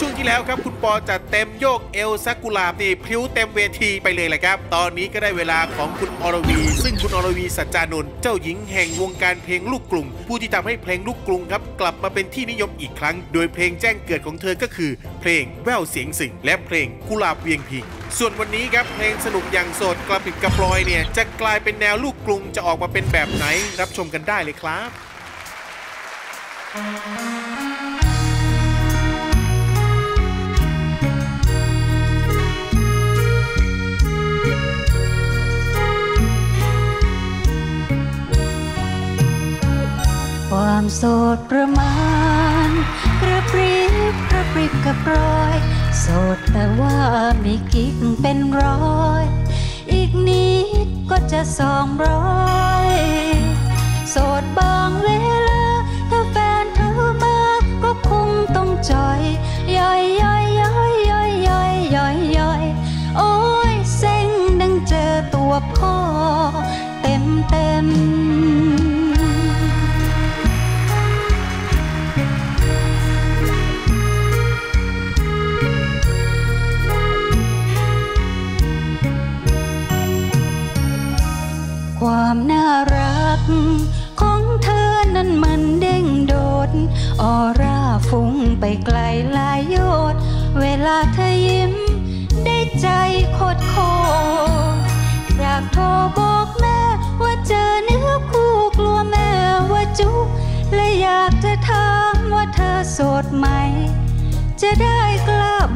ช่วงที่แล้วครับ คุณปอจัดเต็มโยกเอลซักกุลาบนี่พริ้วเต็มเวทีไปเลยแหละครับ ตอนนี้ก็ได้เวลาของคุณอรวี ซึ่งคุณอรวีสัจจานนท์เจ้าหญิงแห่งวงการเพลงลูกกรุงผู้ที่ทำให้เพลงลูกกรุงครับกลับมาเป็นที่นิยมอีกครั้ง โดยเพลงแจ้งเกิดของเธอก็คือ เพลงแววเสียงสิงและเพลงกุลาบเวียงพิงส่วนวันนี้ครับเพลงสนุกอย่างโสดกระปิดกระปลอยเนี่ยจะกลายเป็นแนวลูกกรุงจะออกมาเป็นแบบไหน รับชมกันได้เลยครับ โสดประมาณ กระปริบกระปริบกระปรอย โสดแต่ว่ามีกิ๊กเป็นร้อย อีกนิดก็จะสองร้อยโสดบางเวลา ถ้าแฟนเธอมาก็คงต้องจอยย่อยย่อยย่อยย่อยย่อยย่อยย่อยโอ้ยเซ็งดังเจอตัวพ่อ เต็มเต็ม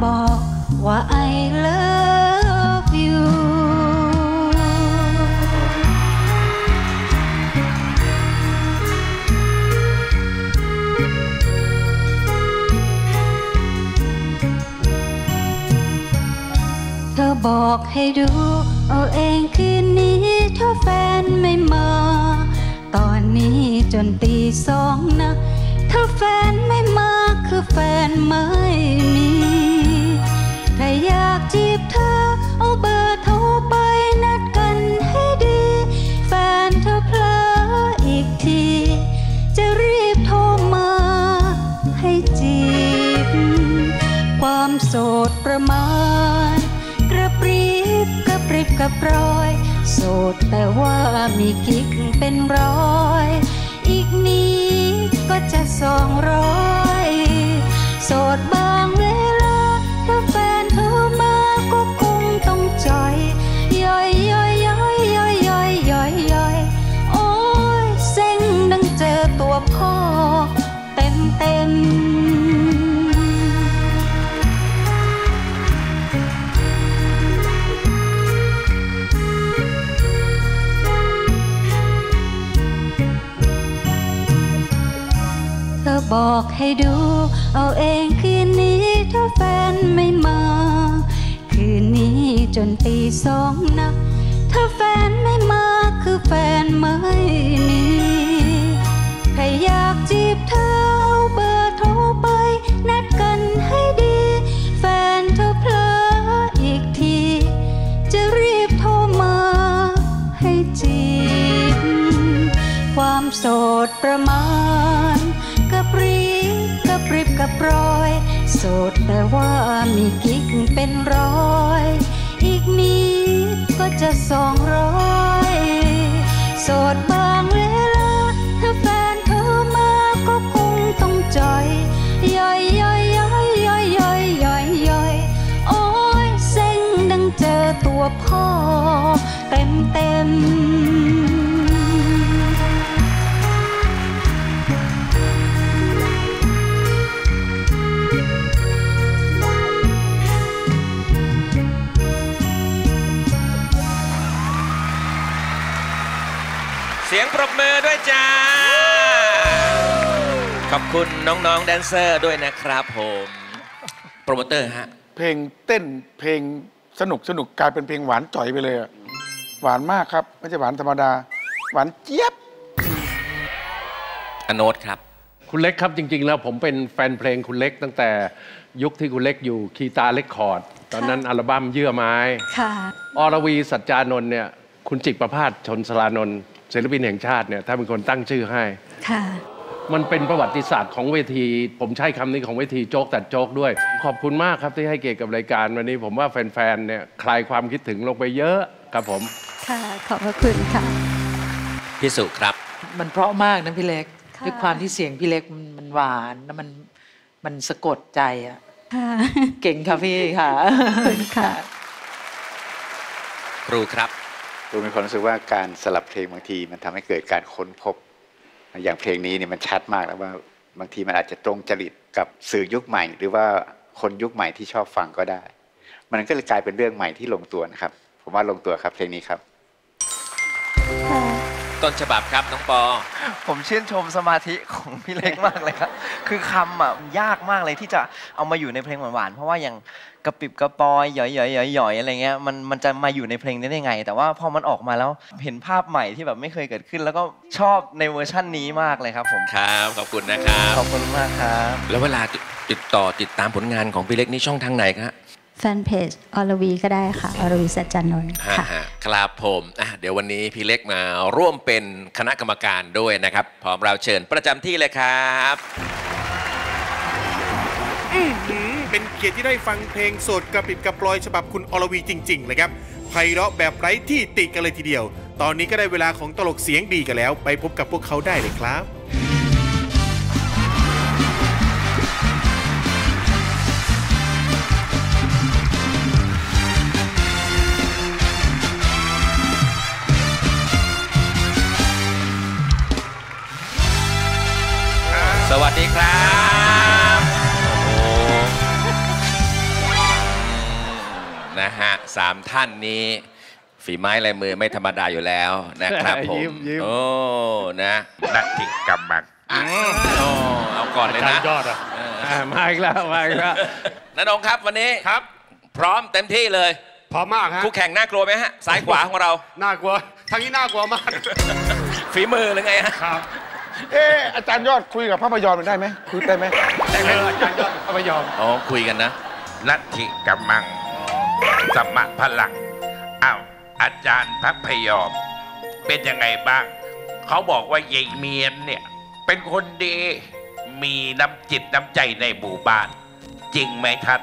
บอกว่า I love you เธอบอกให้ดู เอาเองคืนนี้ถ้าแฟนไม่มา ตอนนี้จนตีสองนะ ถ้าแฟนไม่มาคือแฟนไม่มี อยากจีบเธอ เอาเบอร์โทรไปนัดกันให้ดี แฟนเธอเพลออีกที จะรีบโทรมาให้จีบ ความโสดประมาณกระปริบกระปริบกระปรอย โสดแต่ว่ามีกิ๊กเป็นร้อย อีกนิดก็จะสองร้อย โสดบางเวลาถ้าแฟน จอยย่อยย่อยย่อยย่อยย่อยย่อยย่อยโอ้ยเซ็งดังเจอตัวพ่อเต็มเต็มเธอบอกให้ดู เอาเองคืนนี้ถ้าแฟนไม่มา จนตีสองนะ ถ้าแฟนไม่มาคือแฟนไม่มีใครอยากจีบเธอเอาเบอร์โทรไป นัดกันให้ดี แฟนเธอเพลออีกที จะรีบโทรมาให้จีบ ความโสดประมาณกระปรีกระปริบกระปรอย โสดแต่ว่ามีกิ๊กเป็นร้อย ก็จะสองร้อยโสดบาง ปรบมือด้วยจ้า ขอบคุณน้องๆแดนเซอร์ด้วยนะครับผม โปรโมเตอร์ฮะ เพลงเต้นเพลงสนุกสนุกกลายเป็นเพลงหวานจ๋อยไปเลยอะหวานมากครับ ไม่ใช่หวานธรรมดา หวานเจี๊ยบอโนตครับ คุณเล็กครับจริง ๆ แล้วผมเป็นแฟนเพลงคุณเล็กตั้งแต่ยุคที่คุณเล็กอยู่คีตา Records ตอนนั้นอัลบั้มเยื่อไม้ ค่ะ อรวีสัจจานนท์เนี่ย คุณจิกประพาสชนสลานนท์ ศิลปินแห่งชาติเนี่ยถ้าเป็นคนตั้งชื่อให้ ค่ะ มันเป็นประวัติศาสตร์ของเวที ผมใช้คำนี้ของเวทีโจ๊กตัดโจ๊กด้วย ขอบคุณมากครับที่ให้เกียรติกับรายการวันนี้ ผมว่าแฟนๆเนี่ยคลายความคิดถึงลงไปเยอะครับผม ค่ะ ขอบพระคุณค่ะ พี่สุครับ มันเพราะมากนะพี่เล็กค่ะ ด้วยความที่เสียงพี่เล็กมันมันหวานแล้วมันมันสะกดใจอะค่ะ เก่งค่ะพี่ค่ะ ขอบคุณค่ะ ครูครับ รูมีความรู้สึกว่าการสลับเพลงบางที มันทำให้เกิดการค้นพบ อย่างเพลงนี้เนี่ยมันชัดมากแล้วว่าบางทีมันอาจจะตรงจริตกับสื่อยุคใหม่ หรือว่าคนยุคใหม่ที่ชอบฟังก็ได้ มันก็เลยกลายเป็นเรื่องใหม่ที่ลงตัวนะครับ ผมว่าลงตัวครับเพลงนี้ครับ ต้นฉบับครับน้องปอ ผมชื่นชมสมาธิของพี่เล็กมากเลยครับ คือคำอะยากมากเลยที่จะเอามาอยู่ในเพลงหวานๆ เพราะว่าอย่างกระปิบกระปอยหย่อยๆหย่อยๆอะไรเงี้ยมันมันจะมาอยู่ในเพลงนี้ได้ไง แต่ว่าพอมันออกมาแล้วเห็นภาพใหม่ที่แบบไม่เคยเกิดขึ้น แล้วก็ชอบในเวอร์ชั่นนี้มากเลยครับผม ครับขอบคุณนะครับ ขอบคุณมากครับ แล้วเวลาติดต่อติดตามผลงานของพี่เล็กนี่ช่องทางไหนครับ แฟนเพจอรวีก็ได้ค่ะอรวีสัจจานนท์ฮะค่ะฮะครับผมอะเดี๋ยววันนี้พี่เล็กมาร่วมเป็นคณะกรรมการด้วยนะครับ พร้อมเราเชิญประจำที่เลยครับอื้อหือเป็นเกียรติที่ได้ฟังเพลงสดกระปิดกระปลอยฉบับคุณอรวีจริง ๆ เลยครับไพเราะแบบไร้ที่ติกันเลยทีเดียว ตอนนี้ก็ได้เวลาของตลกเสียงดีกันแล้ว ไปพบกับพวกเขาได้เลยครับ วัสดีครับโอ้โหนะฮะสามท่านนี้ ฝีไม้ลายมือไม่ธรรมดาอยู่แล้วนะครับผม ยิ้มยิ้ม โอ้ นะนักกิจกรรมมันโอ้เอาก่อนเลยนะอ่ามาอีกแล้วมาอีกแล้ว นันงครับวันนี้ครับ พร้อมเต็มที่เลยพร้อมมากฮะคู่แข่งน่ากลัวไหมฮะซ้ายขวาของเรา น่ากลัวทางนี้น่ากลัวมาก ฝีมือหรือไงฮะครับ เอออาจารย์ยอดคุยกับพระพยอมได้ไหมคุยได้ไหมได้ไหมอาจารย์ยอดพระพยอมอ๋อคุยกันนะนัตถิกัมมังสัมมะพลังอ้าวอาจารย์พระพยอม เป็นยังไงบ้าง เขาบอกว่ายายเมียนเนี่ย เป็นคนดี มีน้ำจิตน้ำใจในหมู่บ้าน จริงไหมท่าน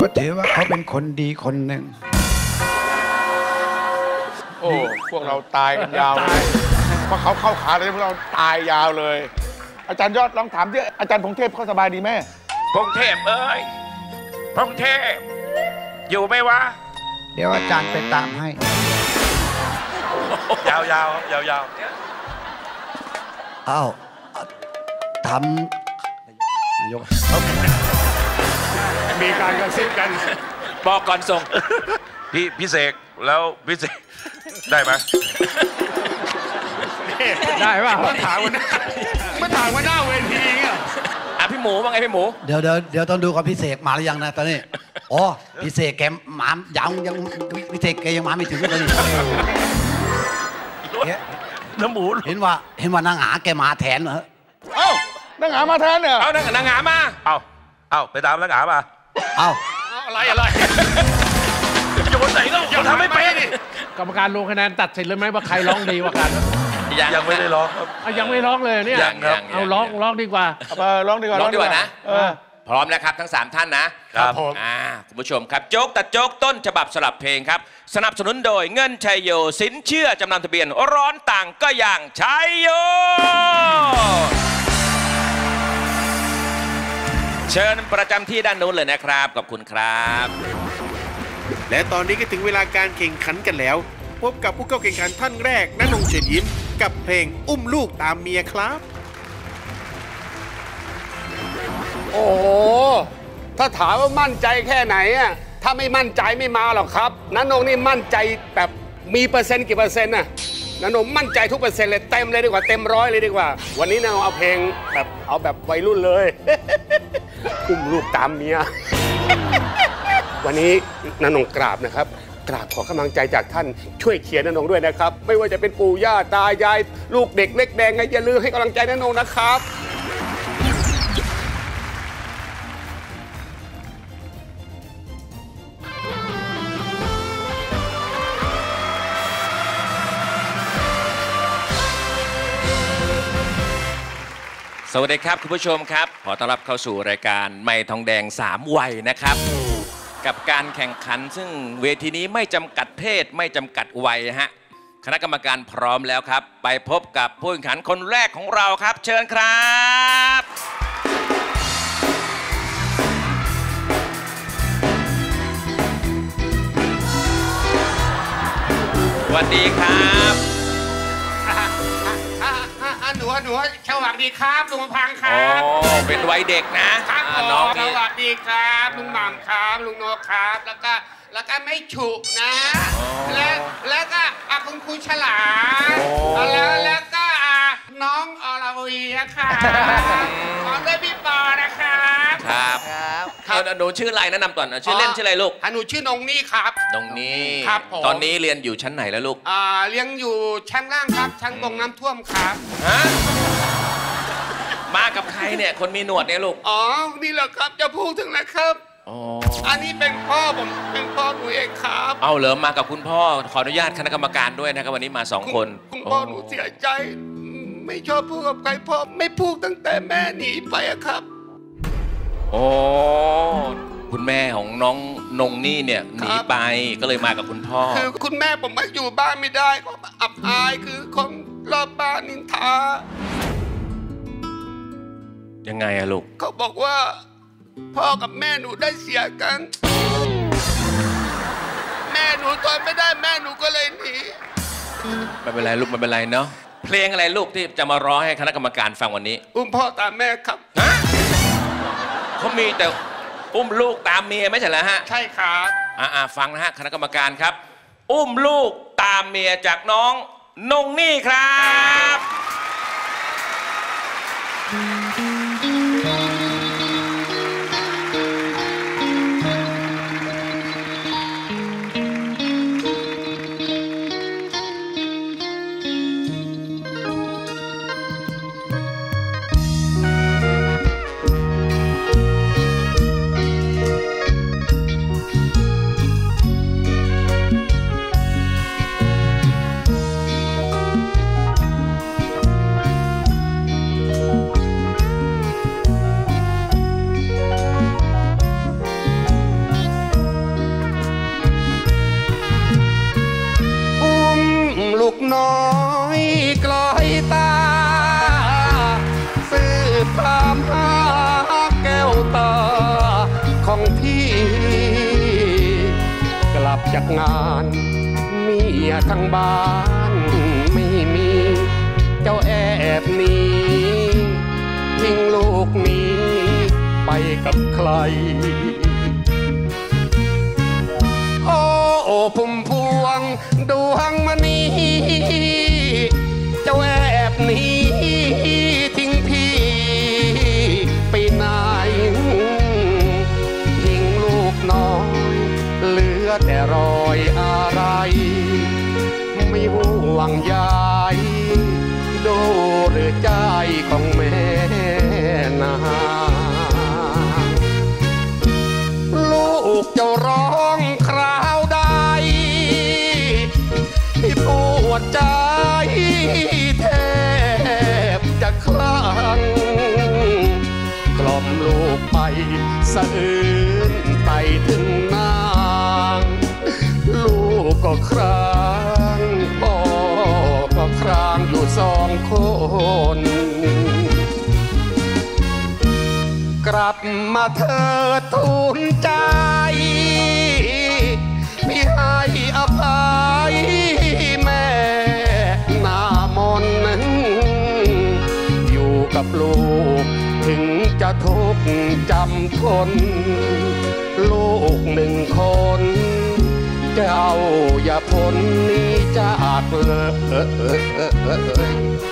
ก็ถือว่าเขาเป็นคนดีคนหนึ่ง โอ้ พวกเราตายกันยาวเลยเพ ราะเขาเข้าขาเลยพวกเราตายยาวเลย อาจารย์ยอดลองถามที่อาจารย์พงเทพเขาสบายดีไหมพงเทพเอ้ยพงเทพ อยู่ไหมวะ เดี๋ยวอาจารย์ไปตามให้ ยาวยาวยาวยาวอ้าวทำนายกมีการกระซิบกัน บอกก่อนส่ง พี่พิเศษแล้วพิเศษได้ไหม ได้ป่ะมาถามวันหน้ามาถามวันหน้าเวทีอะอะพี่หมูว่าไงพี่หมู เดี๋ยวเดี๋ยวเดี๋ยวต้องดูกับพี่เสกมาหรือยังนะตอนนี้อ๋อพี่เสกแกมายังยังพี่เสกแกยังมาไม่ถึงเลยนี่เอ๊ะน้ำหมูเห็นว่าเห็นว่านางหาแกมาแทนเหรอเอ้านังหามาแทนเนี่ยเอานางนางงามมาเอาเอาไปตามแล้วหามาเอ้าอะไรอะไรโยนไหนเล่าอย่าทำไม่เป็นดิกรรมการลงคะแนนตัดสินเลยไหมว่าใครร้องดีกว่ากัน ยังไม่ได้ร้องครับ อะยังไม่ร้องเลยเนี่ยยังครับ เอาร้องร้องดีกว่า เอาไปร้องดีกว่าร้องดีกว่านะ เออ พร้อมนะครับทั้ง 3 ท่านนะครับผม อ่าคุณผู้ชมครับโจ๊กตัดโจ๊กต้นฉบับสลับเพลงครับ สนับสนุนโดยเงินชัยโย สินเชื่อจำนำทะเบียนร้อนต่างก็อย่างชัยโย เชิญประจำที่ด้านนู้นเลยนะครับขอบคุณครับ และตอนนี้ก็ถึงเวลาการแข่งขันกันแล้ว พบกับผู้เข้าแข่งขันท่านแรกนันงเชิญยิ้ม กับเพลงอุ้มลูกตามเมียครับ โอ้โห ถ้าถามว่ามั่นใจแค่ไหนอะถ้าไม่มั่นใจไม่มาหรอกครับนันนงนี่มั่นใจแบบมีเปอร์เซ็นต์กี่เปอร์เซ็นต์น่ะนันนงมั่นใจทุกเปอร์เซ็นต์เลยเต็มเลยดีกว่าเต็มร้อยเลยดีกว่า วันนี้นันนงเอาเพลงแบบเอาแบบวัยรุ่นเลยอุ้มลูกตามเมียวันนี้นันนงกราบนะครับ กราบขอกำลังใจจากท่านช่วยเขียนนันนงด้วยนะครับ ไม่ว่าจะเป็นปู่ย่าตายาย ลูกเด็กเล็กแดงไงอย่าลืมให้กำลังใจนันนงนะครับสสวัสดีครับ คุณผู้ชมครับ ขอต้อนรับเข้าสู่รายการไม่ทองแดง 3 วัยนะครับ กับการแข่งขัน ซึ่งเวทีนี้ไม่จำกัดเพศไม่จำกัดวัยฮะคณะกรรมการพร้อมแล้วครับ ไปพบกับผู้แข่งขันคนแรกของเราครับ เชิญครับสวัสดีครับ อะหนูหนูสวัสดีครับลุงพังคโอ้รับเป็นวัยเด็กนะครับผอ่ามน้องสนี่วัสดีครับลุงหม่ำครับลุงโนครับ แล้วก็แล้วก็ไม่ฉุกนะ แล้วแล้วก็อะคุณครูฉลามแล้วแล้วก็อะ น้องอรวีอะค่ะพร้อมด้วยพี่ปอนะครับครับครับเอาหนูชื่ออะไรแนะนำก่อนชื่อเล่นชื่ออะไรลูกอะหนูชื่อนงนี่ครับ ตรงนี้ ครับผมตอนนี้เรียนอยู่ชั้นไหนแล้วลูกอ่าเลี้ยงอยู่ชั้นล่างครับ ชั้นบงน้ำท่วมครับฮะมากับใครเนี่ยคนมีหนวดเนี่ยลูกอ๋อนี่แหละครับจะพูดถึงนะครับอ๋ออันนี้เป็นพ่อผมเป็นพ่อหนูเองครับ เอาเหรอมากับคุณพ่อขออนุญาตคณะกรรมการด้วยนะครับวันนี้มาสองคน คุณพ่อหนูเสียใจ ไม่ชอบพูดกับใครพ่อไม่พูดตั้งแต่แม่หนีไปอะครับโอ้คุณแม่ของน้องนงนี่เนี่ยหนีไปก็เลยมากับคุณพ่อ คือคุณแม่ผมมาอยู่บ้านไม่ได้ก็อับอายคือคนรอบบ้านนินทา ยังไงอะลูกเขาบอกว่า พ่อกับแม่หนูได้เสียกัน แม่หนูทนไม่ได้แม่หนูก็เลยหนีไม่เป็นไรลูกไม่เป็นไรเนาะ เพลงอะไรลูกที่จะมาร้องให้คณะกรรมการฟังวันนี้ อุ้มพ่อตามแม่ครับเขามีแต่อุ้มลูกตามเมียไม่ใช่เหรอฮะ ใช่ครับอ่าฟังนะฮะคณะกรรมการครับ อุ้มลูกตามเมียจากน้องนงนี่ครับ จากงานเมียทั้งบ้านไม่มี เจ้าแอบหนีทิ้งลูกนี้ไปกับใคร โอ้พุ่มพวงดวง งใยดูหรือใจของแม่นางลูกจ้าร้องคราวใดที่ปวดใจแทบจะคลั่งกล่อมลูกไปสะอื้นไปถึงนาง ลูกก็ครา สองคน กลับมาเถิดทูลใจพี่ให้อภัยแม่หน้ามนนั้นอยู่กับลูกถึงจะทุกข์จำทน ลูกหนึ่งคน เจ้าอย่าพ้นนี้จากเลย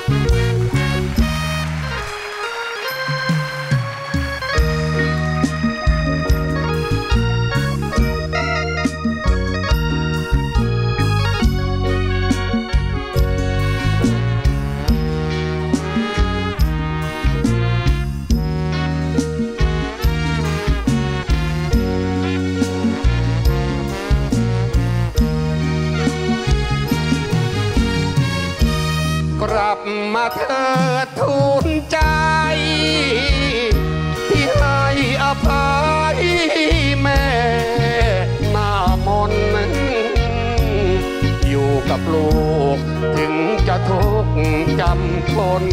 จำทน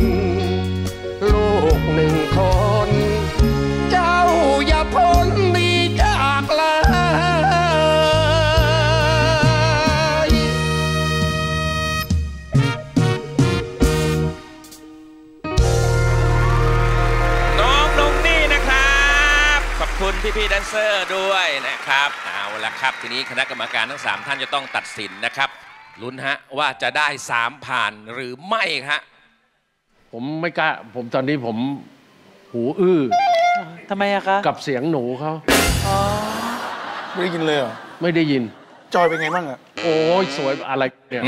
ลูกหนึ่งคน เจ้าอย่าพ้นหนีจากเลยน้องนงนี่นะครับ ขอบคุณพี่พี่แดนเซอร์ด้วยนะครับ เอาละครับ ทีนี้คณะกรรมการทั้ง 3 ท่านจะต้องตัดสินนะครับ ลุ้นฮะว่าจะได้3ผ่านหรือไม่ฮะผมไม่กล้า ผมตอนนี้ผมหูอื้อทำไมอะคะกับเสียงหนูเขาอ๋อไม่ได้ยินเลยเหรอไม่ได้ยิน จอยเป็นไงบ้างอะโอ้ยสวยอะไรเนี่ย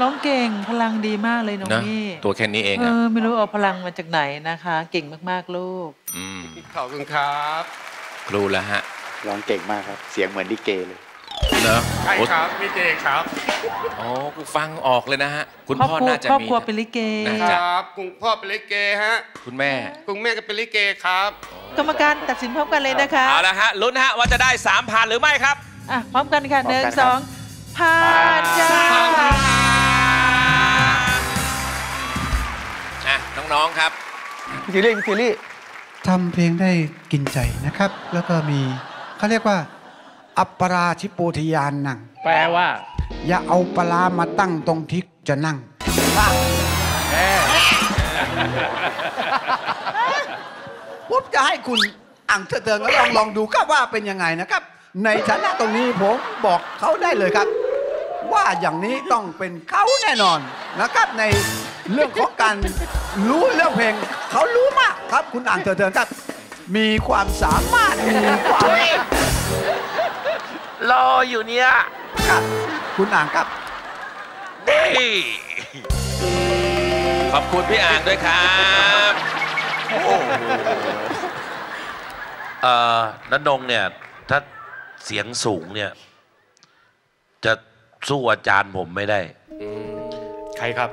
ร้องเก่งพลังดีมากเลยน้องนะนี่ตัวแค่นี้เองเออะอไม่รู้เอาพลังมาจากไหนนะคะ เก่งมากๆลูก มขอบคุณครับ ครูแล้วฮะ ร้องเก่งมากครับ เสียงเหมือนลิเกเลย เนอะใช่ครับ พี่เจครับโอ้กูฟังออกเลยนะฮะ คุณครอบพ่อครัวน่าจะครอบมีครัวเป็นลิเกน่าคจะรับคุณพ่อเป็นลิเกฮะ คุณแม่ คุณแม่ก็เป็นลิเกครับ กรรมการตัดสินพร้อมกันเลยนะคะ เอาละฮะ ลุ้นฮะว่าจะได้3ผ่านหรือไม่ครับ อะ พร้อมกันค่ะพร้หอมนึ่งกันครับสองผ่านจ้าอะน้องๆครับพี่จิลี่พี่จิลี่ทำเพลงได้กินใจนะครับ แล้วก็มีเขาเรียกว่า อัปปราชิปูทยานนั่งแปลว่า อย่าเอาปลาร้ามาตั้งตรงที่จะนั่ง ผมจะให้คุณอ่างเถิงแล้วลองลองดูครับว่าเป็นยังไงนะครับ ในฐานะตรงนี้ผมบอกเขาได้เลยครับ ว่าอย่างนี้ต้องเป็นเขาแน่นอนนะครับ ในเรื่องของการรู้เรื่องเพลงเขารู้มากครับ คุณอ่างเถิงครับ มีความสามารถมีความ รออยู่เนี่ยครับคุณอ่างครับนี่ขอบคุณพี่อ่างด้วยครับเอ่อนันนงเนี่ย ถ้าเสียงสูงเนี่ย จะสู้อาจารย์ผมไม่ได้ ใครครับ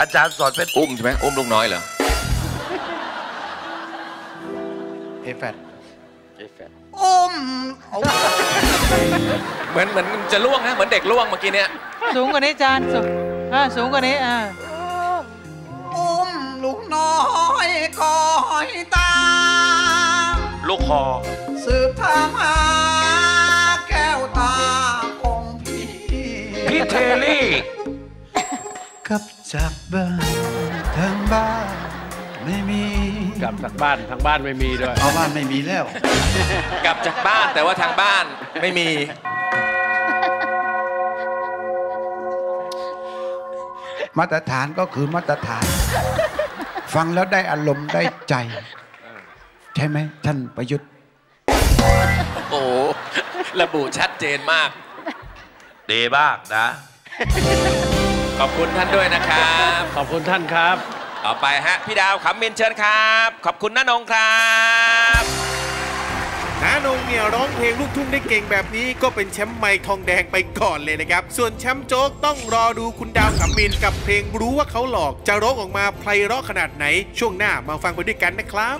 อาจารย์สอนเป็นอุ้มใช่ไหมอุ้มลูกน้อยเหรอเอฟแฟด อุ้มเอาเหมือนเหมือนจะล่วงนะเหมือนเด็กล่วงเมื่อกี้เนี่ยสูงกว่านี้จานสูงอ่าสูงกว่านี้อ่าอุ้มลูกน้อยคอยตามลูกคอสืบทางหาแก้วตาของพี่พี่เทลี่กลับจากบ้านทางบ้านไม่มี กลับจากบ้านทางบ้านไม่มีด้วยเอาบ้านไม่มีแล้ว กลับจากบ้านแต่ว่าทางบ้านไม่มี มาตรฐานก็คือมาตรฐาน ฟังแล้วได้อารมณ์ได้ใจ ใช่ไหมท่านประยุทธ์ โอ้โหระบุชัดเจนมาก ดีบ้างนะ ขอบคุณท่านด้วยนะครับ ขอบคุณท่านครับ ต่อไปฮะ พี่ดาวขำมินเชิญครับ ขอบคุณน้านงครับน้านงเนี่ยร้องเพลงลูกทุ่งได้เก่งแบบนี้ก็เป็นแชมป์ไมค์ทองแดงไปก่อนเลยนะครับ ส่วนแชมป์โจ๊กต้องรอดูคุณดาวขำมินกับเพลงรู้ว่าเขาหลอก จะร้องออกมาไพเราะขนาดไหน ช่วงหน้ามาฟังไปด้วยกันนะครับ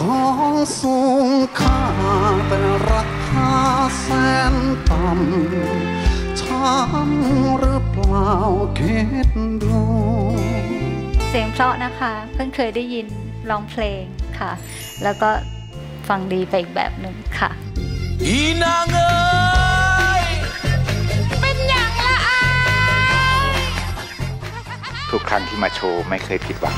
ของสูงค่าแต่ราคาแสนต่ำช้ำหรือเปล่าคิดดูเสียงเพราะนะคะ เพิ่งเคยได้ยินร้องเพลงค่ะ แล้วก็ฟังดีไปอีกแบบหนึ่งค่ะอีนางเอ้ยทุกครั้งที่มาโชว์ไม่เคยผิดหวัง